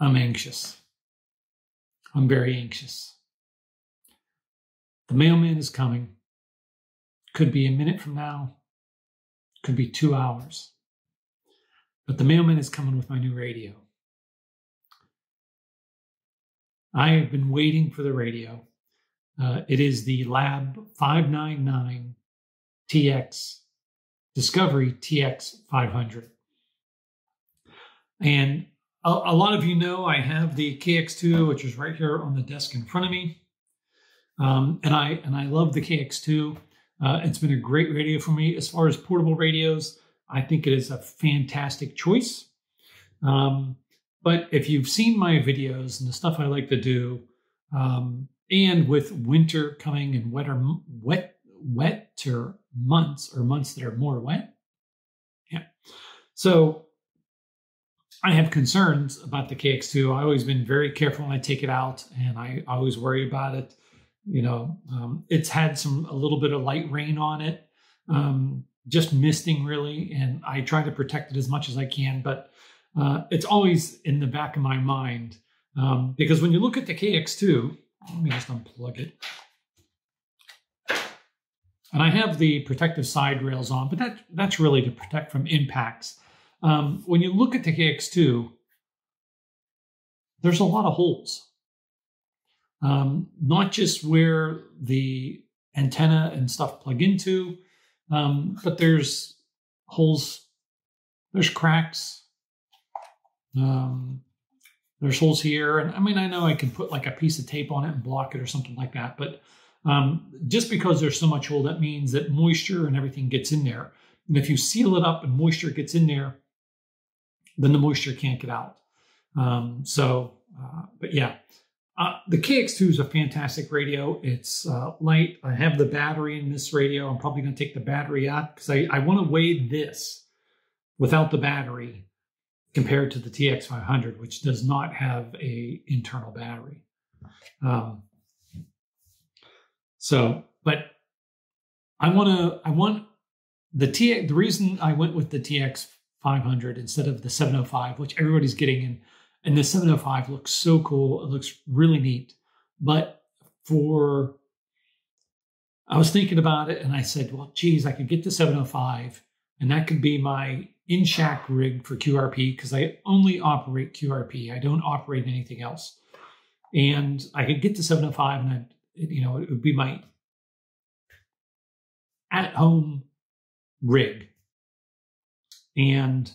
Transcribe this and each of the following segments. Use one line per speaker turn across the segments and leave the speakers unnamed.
I'm anxious. I'm very anxious. The mailman is coming. Could be a minute from now, could be two hours. But the mailman is coming with my new radio. I have been waiting for the radio. Uh, it is the Lab 599 TX Discovery TX 500. And a, lot of you know I have the KX2, which is right here on the desk in front of me. Um, and I and I love the KX2. Uh, it's been a great radio for me. As far as portable radios, I think it is a fantastic choice. Um, but if you've seen my videos and the stuff I like to do, um, and with winter coming and wetter, wet, wetter months or months that are more wet, yeah. So I have concerns about the KX2. I've always been very careful when I take it out, and I always worry about it. You know, um, it's had some a little bit of light rain on it, um, just misting really, and I try to protect it as much as I can. But uh, it's always in the back of my mind um, because when you look at the KX2, let me just unplug it. And I have the protective side rails on, but that that's really to protect from impacts. Um, when you look at the KX2, there's a lot of holes. Um, not just where the antenna and stuff plug into, um, but there's holes, there's cracks, um, there's holes here. And I mean, I know I can put like a piece of tape on it and block it or something like that, but um, just because there's so much hole, that means that moisture and everything gets in there. And if you seal it up and moisture gets in there, then the moisture can't get out. Um, so, uh, but yeah, uh, the KX2 is a fantastic radio. It's uh, light. I have the battery in this radio. I'm probably going to take the battery out because I, I want to weigh this without the battery compared to the TX500, which does not have a internal battery. Um, so, but I want to, I want the TX, the reason I went with the TX 500 instead of the 705, which everybody's getting in. And the 705 looks so cool. It looks really neat. But for, I was thinking about it and I said, well, geez, I could get the 705 and that could be my in shack rig for QRP because I only operate QRP. I don't operate anything else. And I could get to 705 and I, you know, it would be my at home rig and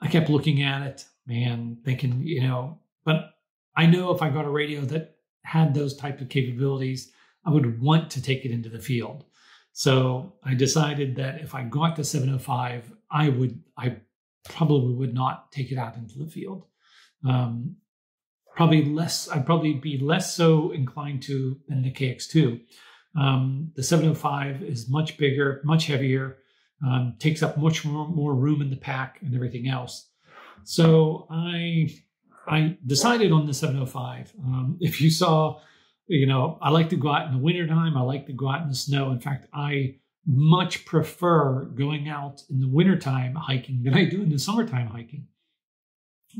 I kept looking at it, and thinking, you know, but I know if I got a radio that had those type of capabilities, I would want to take it into the field. So I decided that if I got the 705, I would, I probably would not take it out into the field. Um, probably less, I'd probably be less so inclined to than the KX2. Um, the 705 is much bigger, much heavier um, takes up much more, more room in the pack and everything else. So I I decided on the 705. Um, if you saw, you know, I like to go out in the wintertime. I like to go out in the snow. In fact, I much prefer going out in the wintertime hiking than I do in the summertime hiking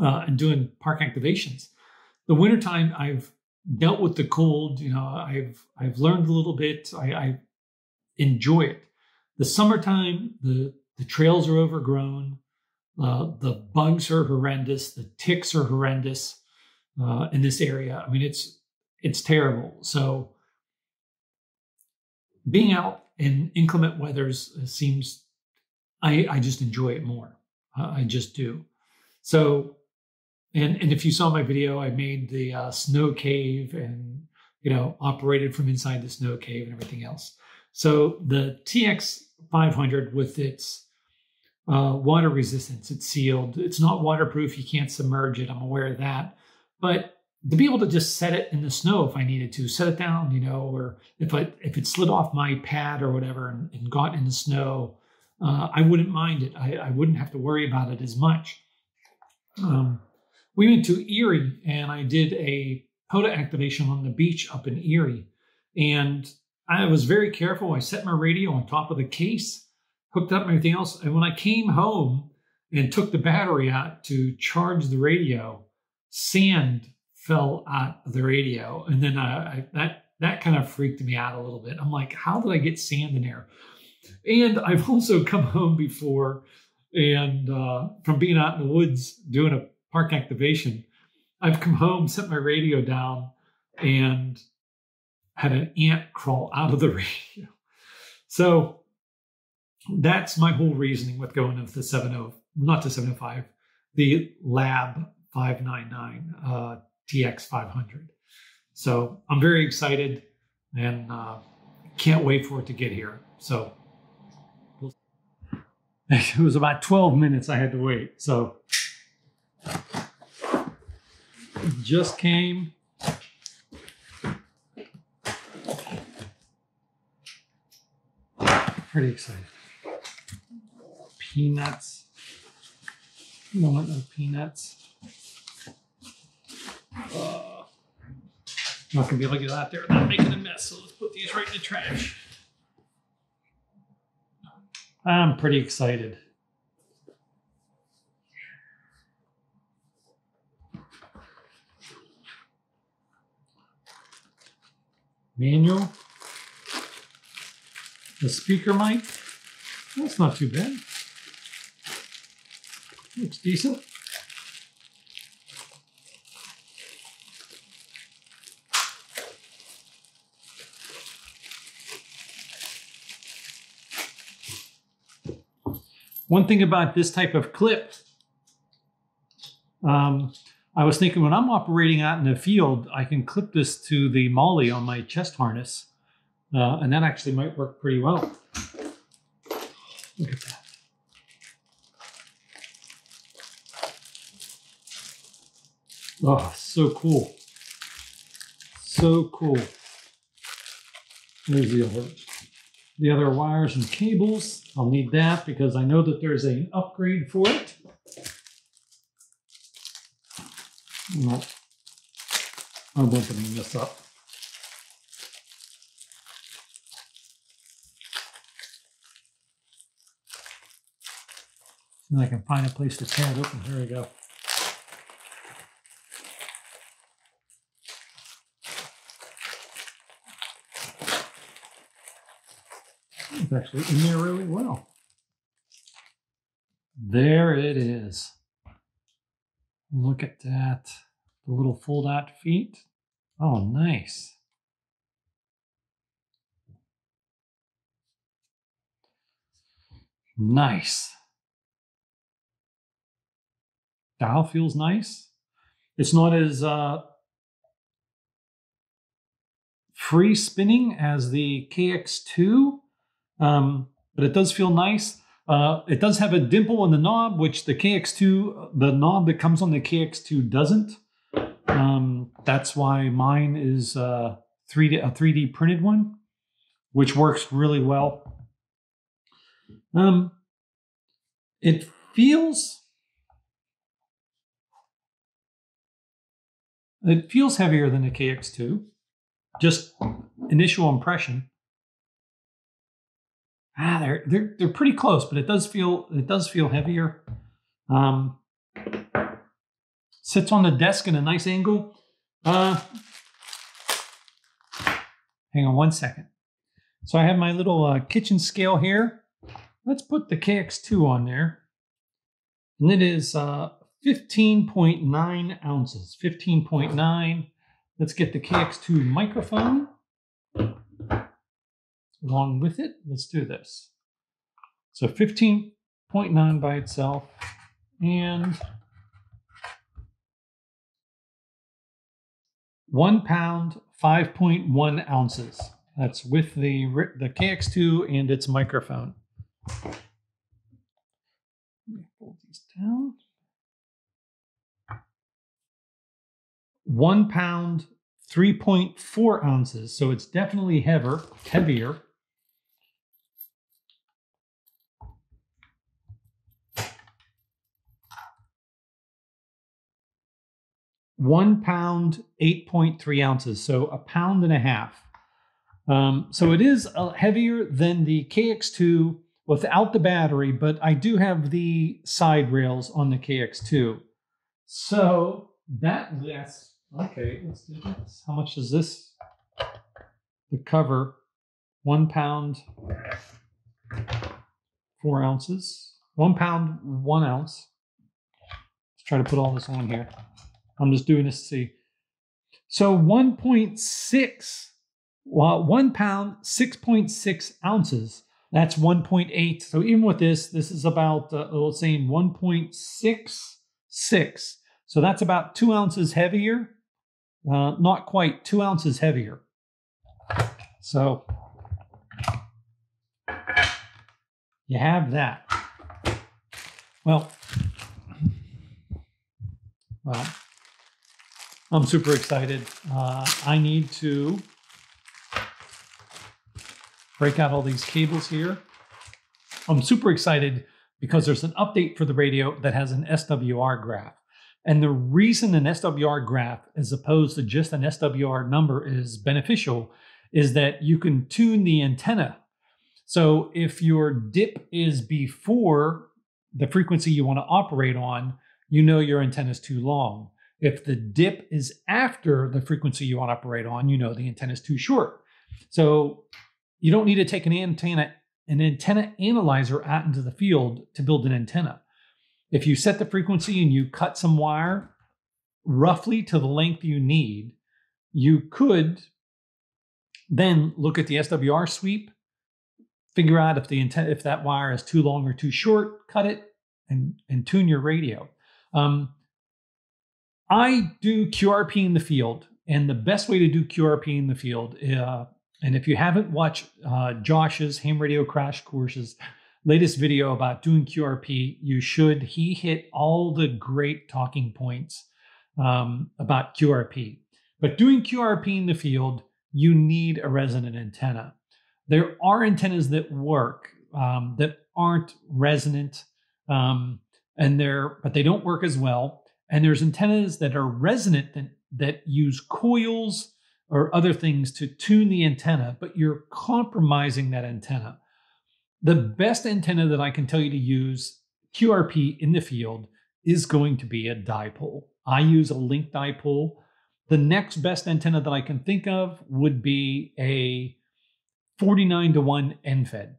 uh, and doing park activations. The wintertime, I've dealt with the cold. You know, I've I've learned a little bit. I, I enjoy it. The summertime, the, the trails are overgrown. Uh, the bugs are horrendous. The ticks are horrendous uh, in this area. I mean, it's it's terrible. So being out in inclement weathers seems I I just enjoy it more. I just do. So, and and if you saw my video, I made the uh, snow cave and you know operated from inside the snow cave and everything else. So the TX500 with its uh, water resistance, it's sealed. It's not waterproof. You can't submerge it. I'm aware of that. But to be able to just set it in the snow if I needed to, set it down, you know, or if I if it slid off my pad or whatever and, and got in the snow, uh, I wouldn't mind it. I, I, wouldn't have to worry about it as much. Um, we went to Erie and I did a POTA activation on the beach up in Erie. And I was very careful. I set my radio on top of the case, hooked up everything else. And when I came home and took the battery out to charge the radio, sand fell out of the radio, and then I, I, that that kind of freaked me out a little bit. I'm like, how did I get sand in there? And I've also come home before, and uh, from being out in the woods doing a park activation, I've come home, set my radio down, and had an ant crawl out of the radio. So that's my whole reasoning with going with the 70, not the 705, the Lab 599 uh, TX 500. So I'm very excited and uh, can't wait for it to get here. So it was about 12 minutes I had to wait. So just came. Pretty excited. Peanuts. You don't want no peanuts. Uh, not gonna be able to get out there without making a mess, so let's put these right in the trash. I'm pretty excited. Manual. The speaker mic. That's not too bad. Looks decent. One thing about this type of clip, um, I was thinking when I'm operating out in the field, I can clip this to the MOLLE on my chest harness, uh, and that actually might work pretty well. Look at that. Oh, so cool. So cool. There's the other, the other wires and cables. I'll need that because I know that there's an upgrade for it. No, I'm opening this up. And I can find a place to tear it open. Here we go. It's actually in there really well. There it is. Look at that. The little fold out feet. Oh, nice. Nice. Dial feels nice. It's not as uh, free spinning as the KX2, um, but it does feel nice. Uh, it does have a dimple in the knob, which the KX2, the knob that comes on the KX2 doesn't. Um, that's why mine is uh, 3D, a 3D printed one, which works really well. Um, it feels it feels heavier than the KX2. Just initial impression. Ah, they're they're they're pretty close, but it does feel it does feel heavier. Um, sits on the desk in a nice angle. Uh, hang on one second. So I have my little uh, kitchen scale here. Let's put the KX2 on there. And it is uh, 15.9 ounces. 15.9. Let's get the KX2 microphone along with it. Let's do this. So 15.9 by itself and one pound, 5.1 ounces. That's with the, the KX2 and its microphone. Let me fold these down. One pound, 3.4 ounces. So it's definitely heavier, heavier. one pound, 8.3 ounces, so a pound and a half. Um, so it is uh, heavier than the KX2 without the battery, but I do have the side rails on the KX2. So that lasts, okay, let's do this. How much is this? The cover, one pound, four ounces, one pound, one ounce. Let's try to put all this on here. I'm just doing this to see. So 1.6, well, one pound, 6.6 ounces. That's 1.8. So even with this, this is about, uh, let's say 1.66. So that's about two ounces heavier. Uh, not quite two ounces heavier. So you have that. Well, well, I'm super excited. Uh, I need to break out all these cables here. I'm super excited because there's an update for the radio that has an SWR graph. And the reason an SWR graph, as opposed to just an SWR number, is beneficial is that you can tune the antenna. So if your dip is before the frequency you want to operate on, you know your antenna is too long. If the dip is after the frequency you want to operate on, you know the antenna is too short. So you don't need to take an antenna an antenna analyzer out into the field to build an antenna. If you set the frequency and you cut some wire roughly to the length you need, you could then look at the SWR sweep, figure out if the intent if that wire is too long or too short, cut it, and and tune your radio. Um, I do QRP in the field, and the best way to do QRP in the field, uh, and if you haven't watched uh, Josh's ham radio crash courses, latest video about doing QRP, you should. He hit all the great talking points um, about QRP. But doing QRP in the field, you need a resonant antenna. There are antennas that work um, that aren't resonant, um, and they're but they don't work as well. And there's antennas that are resonant that, that use coils or other things to tune the antenna, but you're compromising that antenna. The best antenna that I can tell you to use QRP in the field is going to be a dipole. I use a link dipole. The next best antenna that I can think of would be a 49 to 1 end-fed.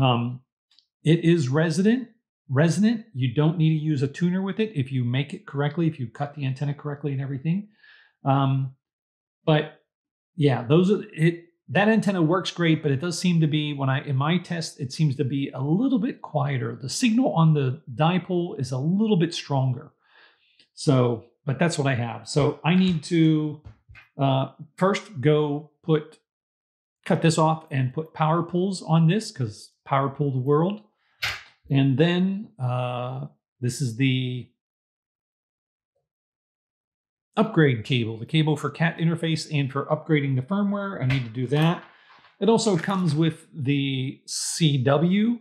Um, it is resident, resonant. You don't need to use a tuner with it if you make it correctly, if you cut the antenna correctly and everything. Um, but yeah, those are it that antenna works great, but it does seem to be when I in my test, it seems to be a little bit quieter. The signal on the dipole is a little bit stronger. So, but that's what I have. So I need to uh, first go put cut this off and put power poles on this because power pole the world. And then uh, this is the upgrade cable, the cable for CAT interface and for upgrading the firmware. I need to do that. It also comes with the CW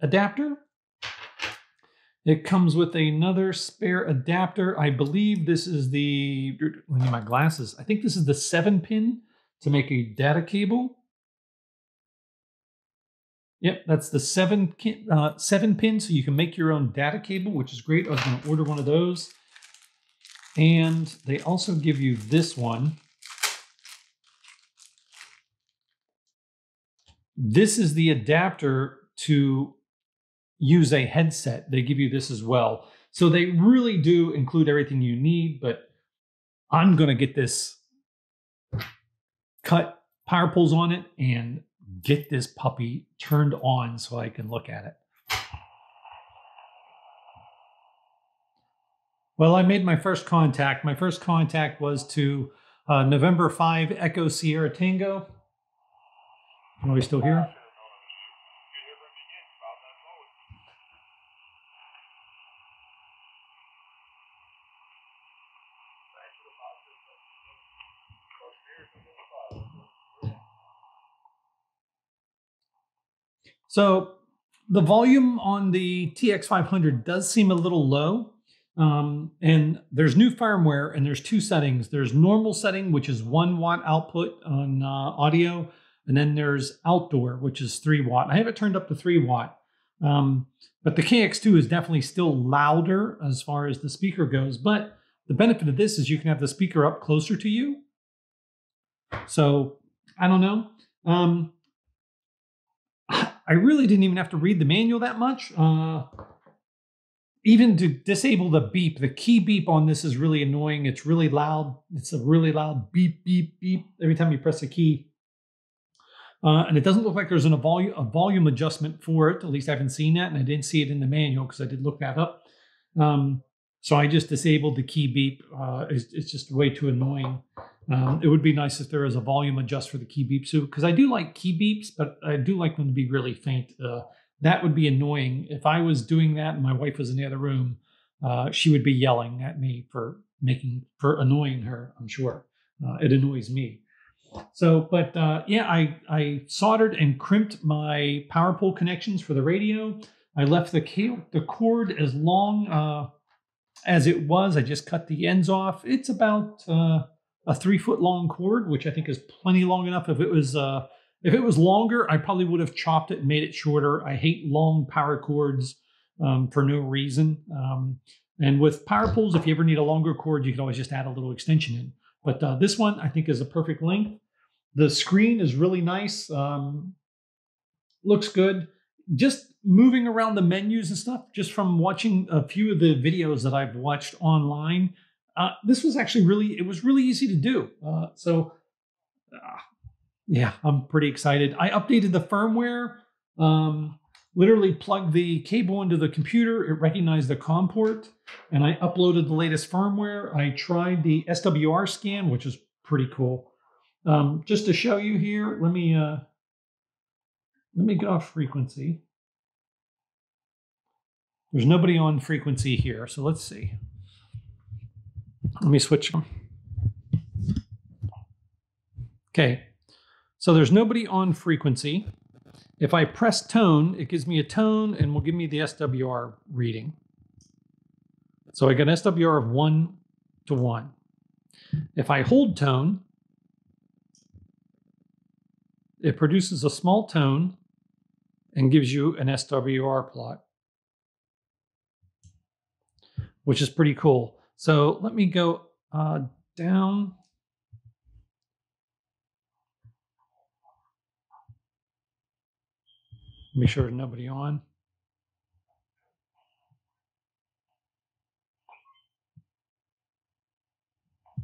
adapter. It comes with another spare adapter. I believe this is the, let me my glasses. I think this is the seven pin to make a data cable. Yep, that's the seven, uh, seven pin, so you can make your own data cable, which is great. I was going to order one of those. And they also give you this one. This is the adapter to use a headset. They give you this as well. So they really do include everything you need, but I'm going to get this cut power poles on it and get this puppy turned on so I can look at it. Well, I made my first contact. My first contact was to uh, November 5 Echo Sierra Tango. Are we still here? So the volume on the TX500 does seem a little low. Um, and there's new firmware and there's two settings. There's normal setting, which is one watt output on uh, audio. And then there's outdoor, which is three watt. I have it turned up to three watt. Um, but the KX2 is definitely still louder as far as the speaker goes. But the benefit of this is you can have the speaker up closer to you. So I don't know. Um, I really didn't even have to read the manual that much. Uh, even to disable the beep, the key beep on this is really annoying. It's really loud. It's a really loud beep, beep, beep every time you press a key. Uh, and it doesn't look like there's an, a, volume, a volume adjustment for it. At least I haven't seen that, and I didn't see it in the manual because I did look that up. Um, so I just disabled the key beep. Uh, it's, it's, just way too annoying. Um, it would be nice if there was a volume adjust for the key beeps too, because I do like key beeps, but I do like them to be really faint. Uh, that would be annoying. If I was doing that and my wife was in the other room, uh, she would be yelling at me for making for annoying her. I'm sure uh, it annoys me. So, but uh, yeah, I I soldered and crimped my power pole connections for the radio. I left the cable, the cord as long uh, as it was. I just cut the ends off. It's about uh, a three foot long cord, which I think is plenty long enough. If it was uh, if it was longer, I probably would have chopped it and made it shorter. I hate long power cords um, for no reason. Um, and with power poles, if you ever need a longer cord, you can always just add a little extension in. But uh, this one I think is a perfect length. The screen is really nice. Um, looks good. Just moving around the menus and stuff, just from watching a few of the videos that I've watched online, uh, this was actually really, it was really easy to do. Uh, so uh, yeah, I'm pretty excited. I updated the firmware. Um, literally plugged the cable into the computer. It recognized the COM port, and I uploaded the latest firmware. I tried the SWR scan, which is pretty cool. Um, just to show you here, let me uh, let me get off frequency. There's nobody on frequency here, so let's see. Let me switch. Okay, so there's nobody on frequency. If I press tone, it gives me a tone and will give me the SWR reading. So I get an SWR of 1 to 1. If I hold tone, it produces a small tone and gives you an SWR plot, which is pretty cool. So let me go uh, down Make sure there's nobody on.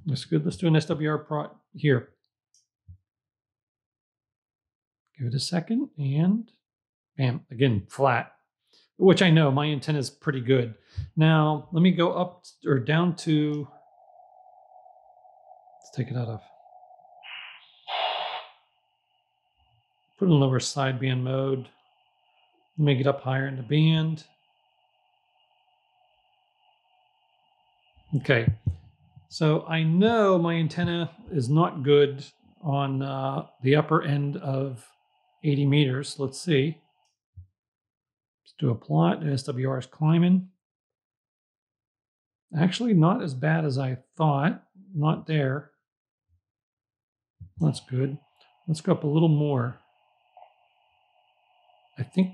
That's good. Let's do an SWR pro here. Give it a second and bam, again, flat, which I know my antenna is pretty good. Now, let me go up or down to, let's take it out of, put in lower sideband mode. Make it up higher in the band. Okay, so I know my antenna is not good on uh, the upper end of 80 meters. Let's see. Let's do a plot. SWR is climbing. Actually, not as bad as I thought. Not there. That's good. Let's go up a little more. I think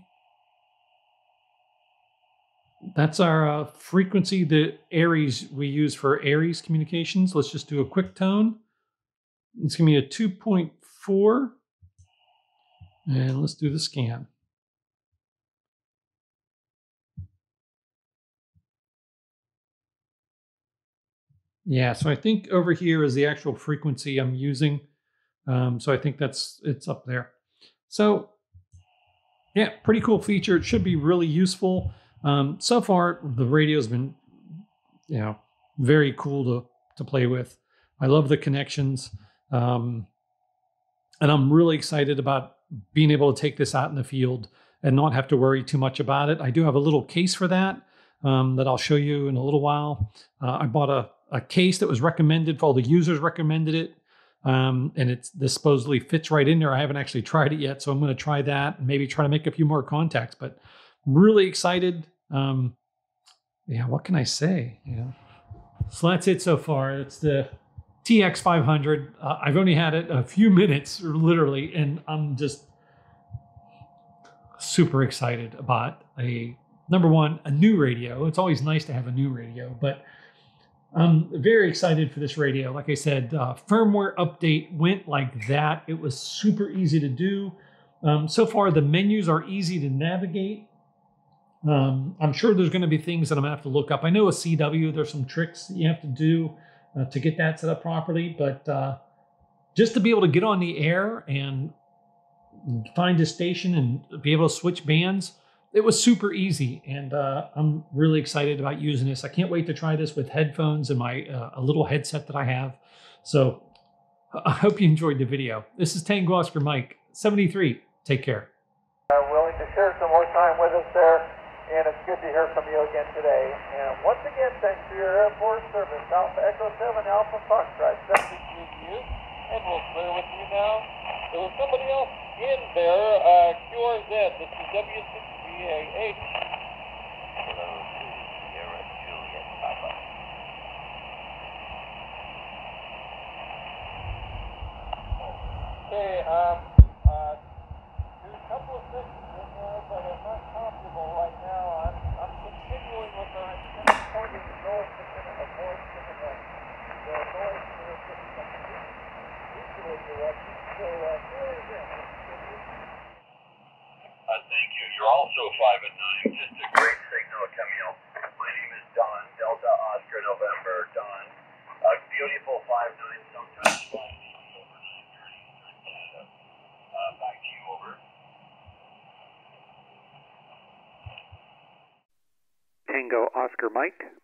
that's our uh, frequency, the ARES we use for ARES communications. Let's just do a quick tone. It's going to be a 2.4. And let's do the scan. Yeah, so I think over here is the actual frequency I'm using. Um, so I think that's it's up there. So yeah, pretty cool feature. It should be really useful. Um, so far, the radio's been, you know, very cool to to play with. I love the connections, um, and I'm really excited about being able to take this out in the field and not have to worry too much about it. I do have a little case for that um, that I'll show you in a little while. Uh, I bought a, a case that was recommended for all the users recommended it. Um, and it this supposedly fits right in there. I haven't actually tried it yet, so I'm going to try that and maybe try to make a few more contacts. But really excited. Um, yeah, what can I say? Know, so that's it so far. It's the TX500. Uh, I've only had it a few minutes, literally, and I'm just super excited about a number one, a new radio. It's always nice to have a new radio, but I'm very excited for this radio. Like I said, uh, firmware update went like that. It was super easy to do. Um, so far, the menus are easy to navigate. Um, I'm sure there's going to be things that I'm going to have to look up. I know a CW, there's some tricks you have to do uh, to get that set up properly, but uh, just to be able to get on the air and find a station and be able to switch bands, it was super easy. And uh, I'm really excited about using this. I can't wait to try this with headphones and my uh, a little headset that I have. So I hope you enjoyed the video. This is Tango Oscar Mike, 73. Take care.
willing to share some more time with us there and it's good to hear from you again today. And once again, thanks for your Air Force service. Alpha Echo 7, Alpha Foxtrot, sending you, and we'll clear with you now. There was somebody else in there, uh, QRZ, this is W6VAH.
Hello to Sierra Papa.
Okay, um, uh, do a couple of things in there, but I'm not comfortable right now. I'm, I'm continuing with our antenna pointing north to kind of avoid some of the, the noise that is getting from the easterly direction. So,
uh, thank you. You're also 5 and 9. Just a great signal, Camille. My name is Don, Delta Oscar November, Don. A beautiful 5 9, sometimes 5 over 9 Canada. Uh, back to you, over.
Tango Oscar Mike,